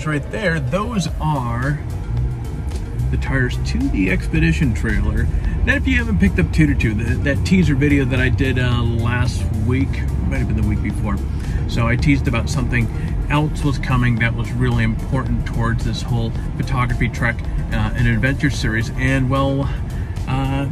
tires right there, those are the tires to the Expedition trailer. Now, if you haven't picked up Tutor 2, the, that teaser video that I did uh, last week, might have been the week before, so I teased about something else was coming that was really important towards this whole photography trek uh, and adventure series. And well, uh,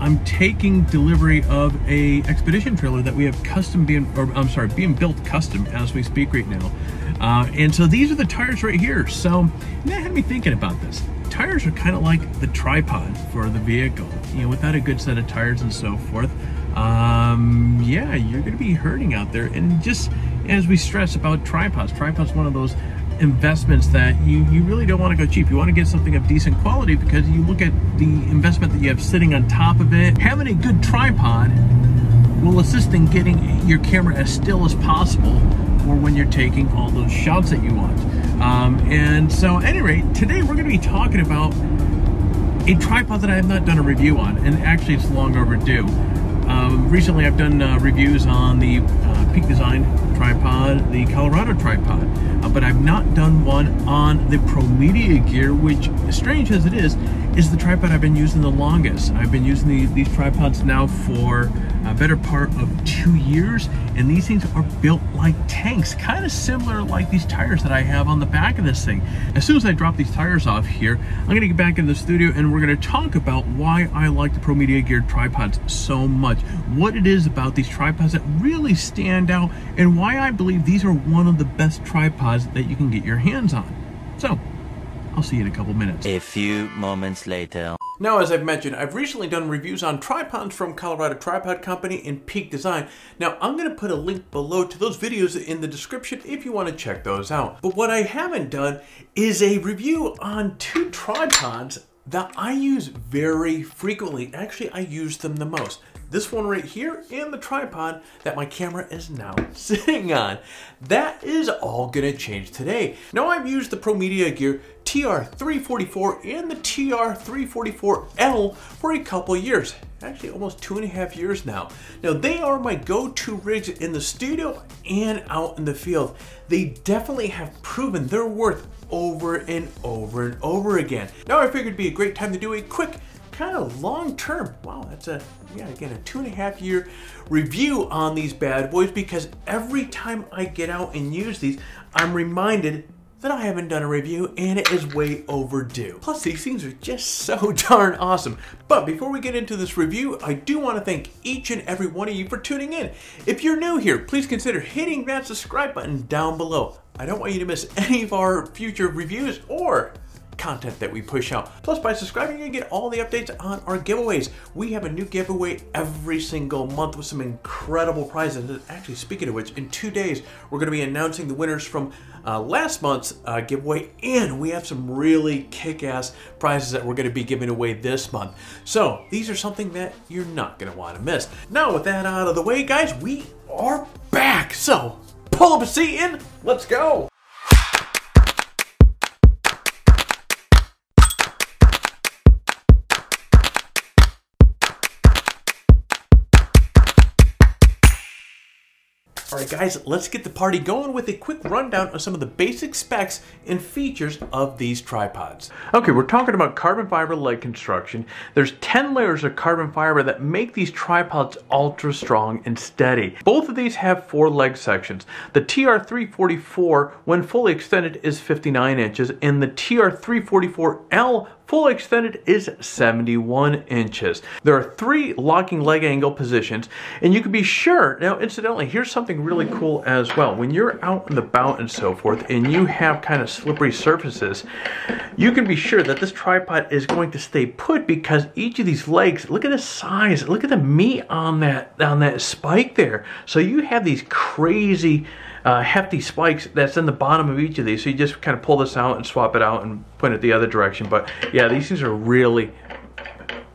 I'm taking delivery of a expedition trailer that we have custom being, or I'm sorry, being built custom as we speak right now. Uh, and so these are the tires right here. So that had me thinking about this. Tires are kind of like the tripod for the vehicle. You know, without a good set of tires and so forth, um, yeah, you're to be hurting out there. And just as we stress about tripods, tripods one of those investments that you, you really don't want to go cheap. You want to get something of decent quality because you look at the investment that you have sitting on top of it. Having a good tripod will assist in getting your camera as still as possible when you're taking all those shots that you want. Um, and so, at any rate, today we're going to be talking about a tripod that I have not done a review on, and actually it's long overdue. Um, recently, I've done uh, reviews on the uh, Peak Design tripod, the Colorado tripod, uh, but I've not done one on the Promedia gear, which, strange as it is, is the tripod I've been using the longest. I've been using the, these tripods now for a better part of two years, and these things are built like tanks, kind of similar like these tires that I have on the back of this thing. As soon as I drop these tires off here, I'm gonna get back in the studio and we're gonna talk about why I like the ProMediaGear tripods so much, what it is about these tripods that really stand out, and why I believe these are one of the best tripods that you can get your hands on. So, I'll see you in a couple minutes. A few moments later. Now, as I've mentioned, I've recently done reviews on tripods from Colorado Tripod Company and Peak Design. Now, I'm going to put a link below to those videos in the description if you want to check those out. But what I haven't done is a review on two tripods that I use very frequently. Actually, I use them the most this one right here, and the tripod that my camera is now sitting on. That is all gonna change today. Now I've used the ProMediaGear TR344 and the TR344L for a couple years actually almost two and a half years now. Now they are my go-to rigs in the studio and out in the field. They definitely have proven their worth over and over and over again. Now I figured it'd be a great time to do a quick kind of long term. Wow, that's a, yeah, again, a two and a half year review on these bad boys because every time I get out and use these, I'm reminded that I haven't done a review and it is way overdue. Plus these things are just so darn awesome. But before we get into this review, I do want to thank each and every one of you for tuning in. If you're new here, please consider hitting that subscribe button down below. I don't want you to miss any of our future reviews or content that we push out. Plus, by subscribing, you get all the updates on our giveaways. We have a new giveaway every single month with some incredible prizes. Actually, speaking of which, in two days, we're going to be announcing the winners from uh, last month's uh, giveaway, and we have some really kick-ass prizes that we're going to be giving away this month. So, these are something that you're not going to want to miss. Now, with that out of the way, guys, we are back. So, pull up a seat and let's go. Alright guys, let's get the party going with a quick rundown of some of the basic specs and features of these tripods. Okay, we're talking about carbon fiber leg construction. There's 10 layers of carbon fiber that make these tripods ultra strong and steady. Both of these have four leg sections. The TR344, when fully extended, is 59 inches, and the TR344L Full extended is 71 inches. There are three locking leg angle positions, and you can be sure, now incidentally, here's something really cool as well. When you're out and about and so forth, and you have kind of slippery surfaces, you can be sure that this tripod is going to stay put because each of these legs, look at the size, look at the meat on that, on that spike there. So you have these crazy, uh, hefty spikes that's in the bottom of each of these. So you just kind of pull this out and swap it out and point it the other direction. But yeah, these things are really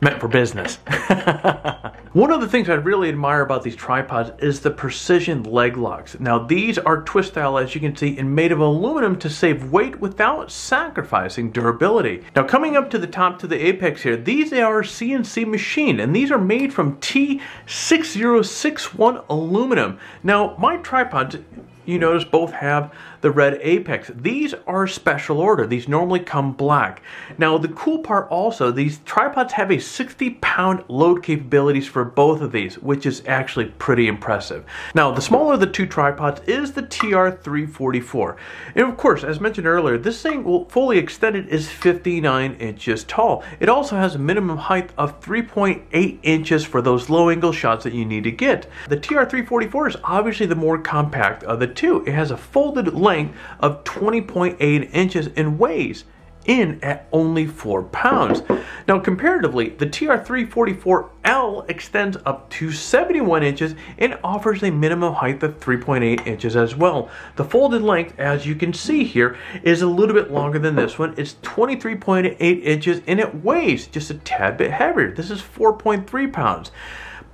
meant for business. One of the things I really admire about these tripods is the precision leg locks. Now these are twist style as you can see and made of aluminum to save weight without sacrificing durability. Now coming up to the top to the apex here, these are CNC machined and these are made from T6061 aluminum. Now my tripods you notice both have the red apex. These are special order. These normally come black. Now the cool part also, these tripods have a 60 pound load capabilities for both of these, which is actually pretty impressive. Now the smaller of the two tripods is the TR344. And of course, as mentioned earlier, this thing fully extended is 59 inches tall. It also has a minimum height of 3.8 inches for those low angle shots that you need to get. The TR344 is obviously the more compact of the two. It has a folded length of 20.8 inches and weighs in at only 4 pounds. Now comparatively, the TR344L extends up to 71 inches and offers a minimum height of 3.8 inches as well. The folded length, as you can see here, is a little bit longer than this one. It's 23.8 inches and it weighs just a tad bit heavier. This is 4.3 pounds.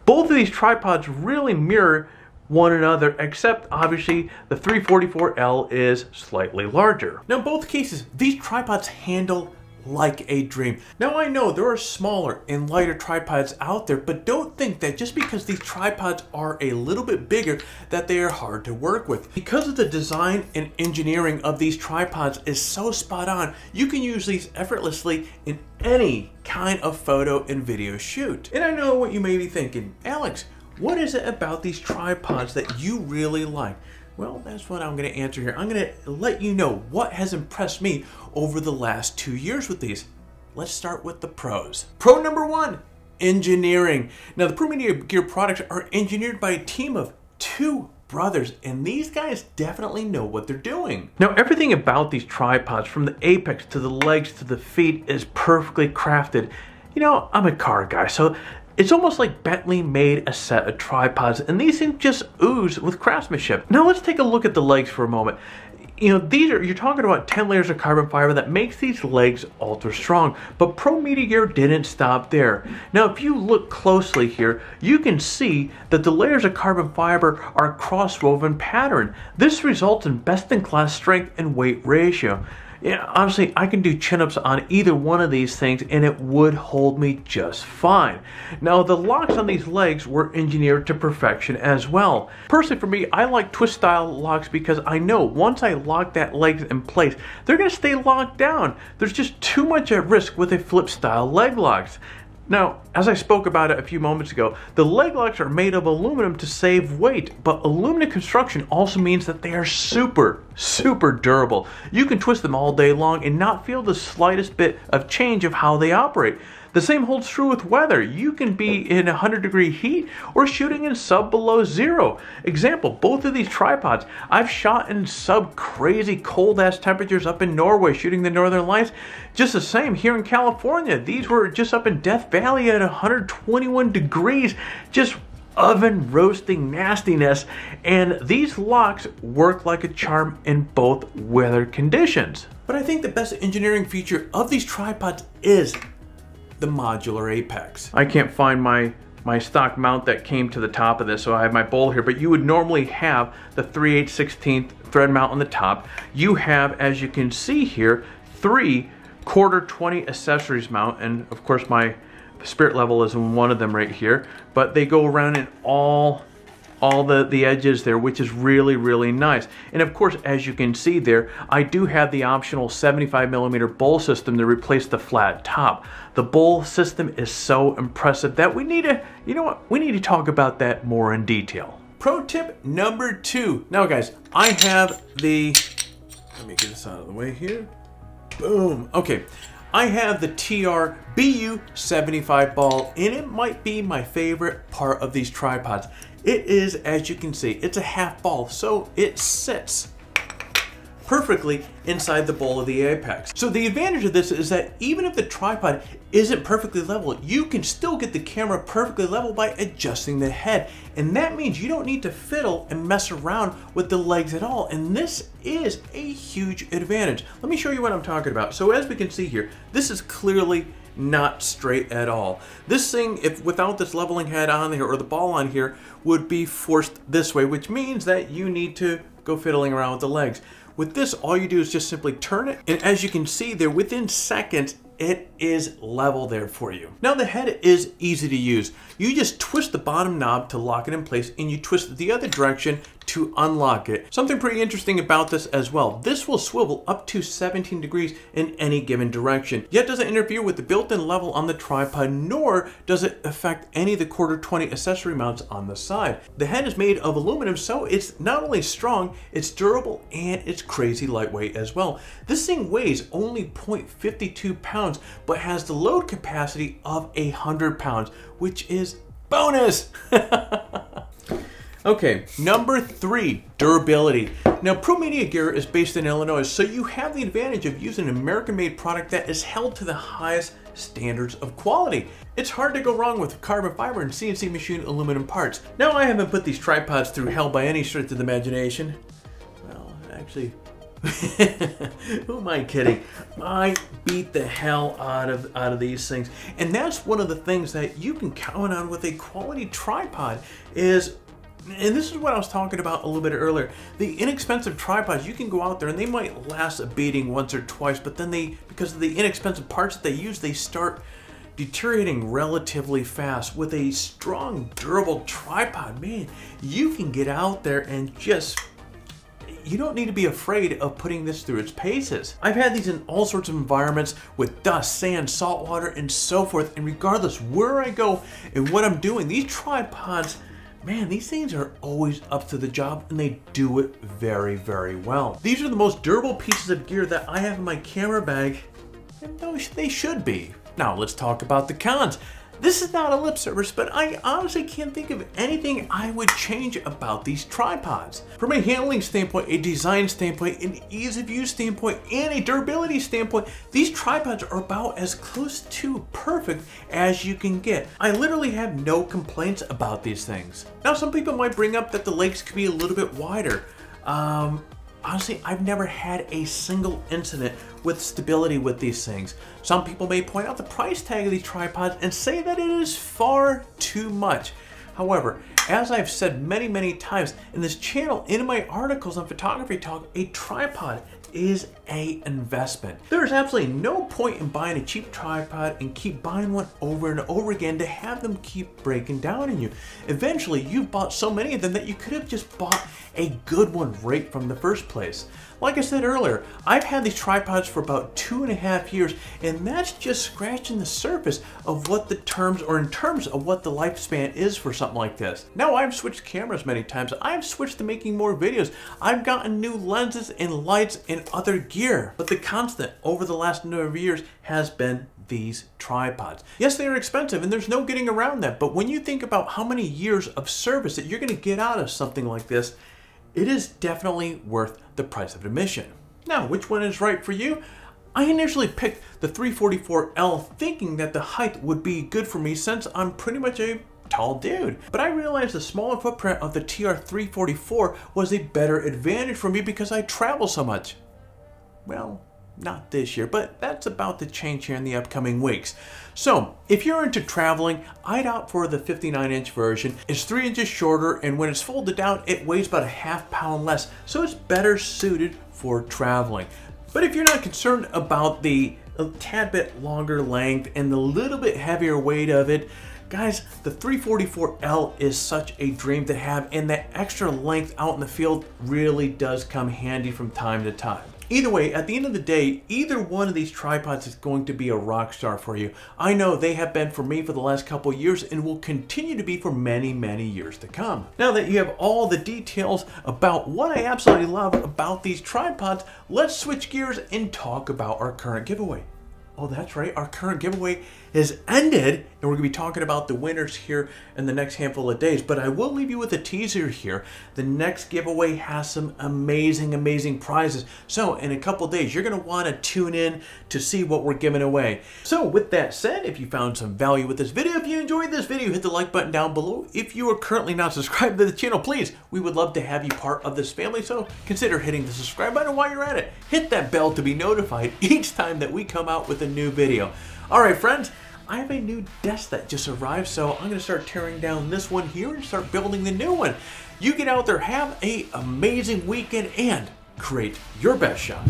Both of these tripods really mirror one another, except obviously the 344L is slightly larger. Now in both cases, these tripods handle like a dream. Now I know there are smaller and lighter tripods out there, but don't think that just because these tripods are a little bit bigger that they are hard to work with. Because of the design and engineering of these tripods is so spot on, you can use these effortlessly in any kind of photo and video shoot. And I know what you may be thinking, Alex, what is it about these tripods that you really like? Well, that's what I'm going to answer here. I'm going to let you know what has impressed me over the last two years with these. Let's start with the pros. Pro number one, engineering. Now, the ProMediaGear products are engineered by a team of two brothers, and these guys definitely know what they're doing. Now, everything about these tripods, from the apex to the legs to the feet, is perfectly crafted. You know, I'm a car guy, so it's almost like Bentley made a set of tripods and these things just ooze with craftsmanship. Now let's take a look at the legs for a moment. You know, these are, you're talking about 10 layers of carbon fiber that makes these legs ultra strong, but Pro Gear didn't stop there. Now, if you look closely here, you can see that the layers of carbon fiber are cross-woven pattern. This results in best-in-class strength and weight ratio. Yeah, honestly, I can do chin-ups on either one of these things and it would hold me just fine. Now, the locks on these legs were engineered to perfection as well. Personally, for me, I like twist style locks because I know once I lock that leg in place, they're gonna stay locked down. There's just too much at risk with a flip style leg locks. Now, as I spoke about it a few moments ago, the leg locks are made of aluminum to save weight, but aluminum construction also means that they are super, super durable. You can twist them all day long and not feel the slightest bit of change of how they operate. The same holds true with weather. You can be in 100 degree heat or shooting in sub below zero. Example, both of these tripods, I've shot in sub crazy cold ass temperatures up in Norway shooting the Northern Lights. Just the same here in California. These were just up in Death Valley at 121 degrees. Just oven roasting nastiness and these locks work like a charm in both weather conditions. But I think the best engineering feature of these tripods is the modular apex. I can't find my my stock mount that came to the top of this, so I have my bowl here, but you would normally have the 3 8 16th thread mount on the top. You have, as you can see here, three quarter 20 accessories mount, and of course my spirit level is in one of them right here, but they go around in all all the, the edges there, which is really, really nice. And of course, as you can see there, I do have the optional 75 millimeter bowl system to replace the flat top. The bowl system is so impressive that we need to, you know what, we need to talk about that more in detail. Pro tip number two. Now guys, I have the, let me get this out of the way here. Boom, okay. I have the TR BU75 ball and it might be my favorite part of these tripods. It is, as you can see, it's a half ball, so it sits perfectly inside the bowl of the apex. So the advantage of this is that even if the tripod isn't perfectly level, you can still get the camera perfectly level by adjusting the head. And that means you don't need to fiddle and mess around with the legs at all. And this is a huge advantage. Let me show you what I'm talking about. So as we can see here, this is clearly not straight at all. This thing, if without this leveling head on here or the ball on here, would be forced this way, which means that you need to go fiddling around with the legs. With this, all you do is just simply turn it, and as you can see there, within seconds, it is level there for you. Now the head is easy to use. You just twist the bottom knob to lock it in place and you twist the other direction to unlock it. Something pretty interesting about this as well. This will swivel up to 17 degrees in any given direction, yet doesn't interfere with the built-in level on the tripod, nor does it affect any of the quarter 20 accessory mounts on the side. The head is made of aluminum, so it's not only strong, it's durable, and it's crazy lightweight as well. This thing weighs only 0.52 pounds, but has the load capacity of 100 pounds, which is bonus! Okay, number three, durability. Now, ProMediaGear is based in Illinois, so you have the advantage of using an American-made product that is held to the highest standards of quality. It's hard to go wrong with carbon fiber and CNC machine aluminum parts. Now, I haven't put these tripods through hell by any stretch of the imagination. Well, actually, who am I kidding? I beat the hell out of out of these things. And that's one of the things that you can count on with a quality tripod is and this is what I was talking about a little bit earlier. The inexpensive tripods, you can go out there and they might last a beating once or twice, but then they, because of the inexpensive parts that they use, they start deteriorating relatively fast. With a strong, durable tripod, man, you can get out there and just you don't need to be afraid of putting this through its paces. I've had these in all sorts of environments with dust, sand, salt water, and so forth, and regardless where I go and what I'm doing, these tripods man, these things are always up to the job and they do it very, very well. These are the most durable pieces of gear that I have in my camera bag, and they should be. Now let's talk about the cons. This is not a lip service, but I honestly can't think of anything I would change about these tripods. From a handling standpoint, a design standpoint, an ease of use standpoint, and a durability standpoint, these tripods are about as close to perfect as you can get. I literally have no complaints about these things. Now, some people might bring up that the legs could be a little bit wider. Um, honestly, I've never had a single incident with stability with these things. Some people may point out the price tag of these tripods and say that it is far too much. However, as I've said many, many times in this channel, in my articles on Photography Talk, a tripod is a investment. There's absolutely no point in buying a cheap tripod and keep buying one over and over again to have them keep breaking down on you. Eventually, you've bought so many of them that you could have just bought a good one right from the first place. Like I said earlier, I've had these tripods for about two and a half years, and that's just scratching the surface of what the terms, or in terms of what the lifespan is for something like this. Now I've switched cameras many times. I've switched to making more videos. I've gotten new lenses and lights and other gear. But the constant over the last number of years has been these tripods. Yes, they are expensive and there's no getting around that, but when you think about how many years of service that you're gonna get out of something like this, it is definitely worth the price of admission. Now, which one is right for you? I initially picked the 344L thinking that the height would be good for me since I'm pretty much a tall dude. But I realized the smaller footprint of the TR344 was a better advantage for me because I travel so much. Well, not this year, but that's about to change here in the upcoming weeks. So, if you're into traveling, I'd opt for the 59 inch version. It's 3 inches shorter, and when it's folded down, it weighs about a half pound less, so it's better suited for traveling. But if you're not concerned about the tad bit longer length and the little bit heavier weight of it, guys, the 344L is such a dream to have, and that extra length out in the field really does come handy from time to time. Either way, at the end of the day, either one of these tripods is going to be a rock star for you. I know they have been for me for the last couple years and will continue to be for many, many years to come. Now that you have all the details about what I absolutely love about these tripods, let's switch gears and talk about our current giveaway. Oh, that's right. Our current giveaway is ended, and we're going to be talking about the winners here in the next handful of days. But I will leave you with a teaser here. The next giveaway has some amazing, amazing prizes. So in a couple days, you're going to want to tune in to see what we're giving away. So with that said, if you found some value with this video, if you enjoyed this video, hit the like button down below. If you are currently not subscribed to the channel, please, we would love to have you part of this family. So consider hitting the subscribe button while you're at it. Hit that bell to be notified each time that we come out with a new video. All right, friends, I have a new desk that just arrived, so I'm to start tearing down this one here and start building the new one. You get out there, have a amazing weekend, and create your best shot.